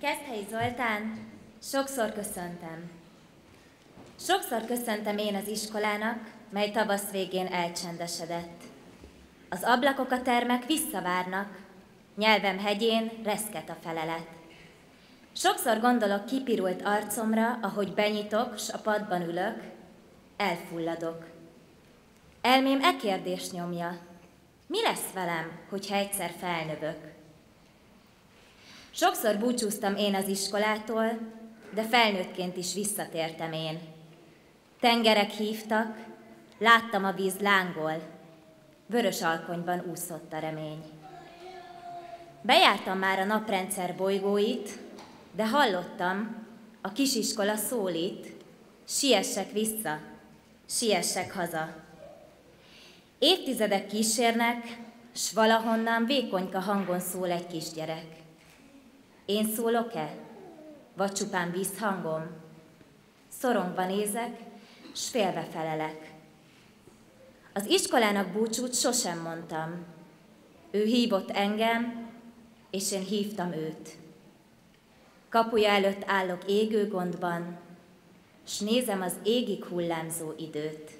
Keszthelyi Zoltán, sokszor köszöntem. Sokszor köszöntem én az iskolának, mely tavasz végén elcsendesedett. Az ablakok a termek visszavárnak, nyelvem hegyén reszket a felelet. Sokszor gondolok kipirult arcomra, ahogy benyitok, s a padban ülök, elfulladok. Elmém e kérdés nyomja. Mi lesz velem, hogyha egyszer felnövök? Sokszor búcsúztam én az iskolától, de felnőttként is visszatértem én. Tengerek hívtak, láttam a víz lángol, vörös alkonyban úszott a remény. Bejártam már a naprendszer bolygóit, de hallottam, a kisiskola szólít, siessek vissza, siessek haza. Évtizedek kísérnek, s valahonnan vékonyka hangon szól egy kisgyerek. Én szólok-e? Vagy csupán vízhangom? Szorongva nézek, s félve felelek. Az iskolának búcsút sosem mondtam. Ő hívott engem, és én hívtam őt. Kapuja előtt állok égő gondban, s nézem az égig hullámzó időt.